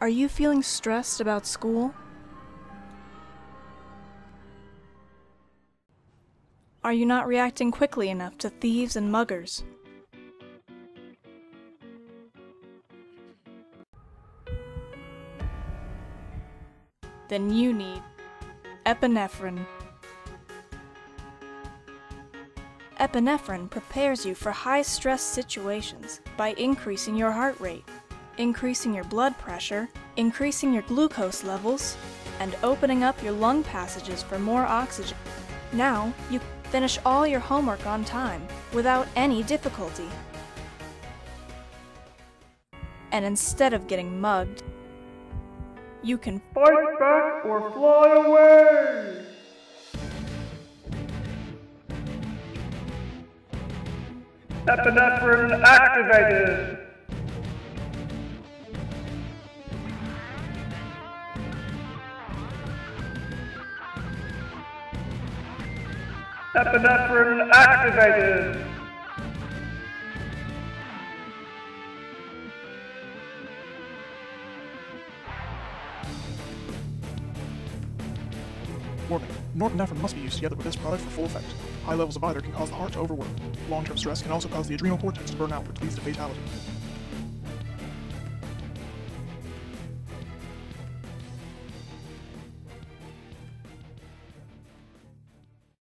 Are you feeling stressed about school? Are you not reacting quickly enough to thieves and muggers? Then you need epinephrine. Epinephrine prepares you for high stress situations by increasing your heart rate, increasing your blood pressure, increasing your glucose levels, and opening up your lung passages for more oxygen. Now, you finish all your homework on time without any difficulty. And instead of getting mugged, you can Fight back or fly away! Epinephrine activated! Epinephrine activated! Warning. Norepinephrine must be used together with this product for full effect. High levels of either can cause the heart to overwork. Long-term stress can also cause the adrenal cortex to burn out, which leads to fatality.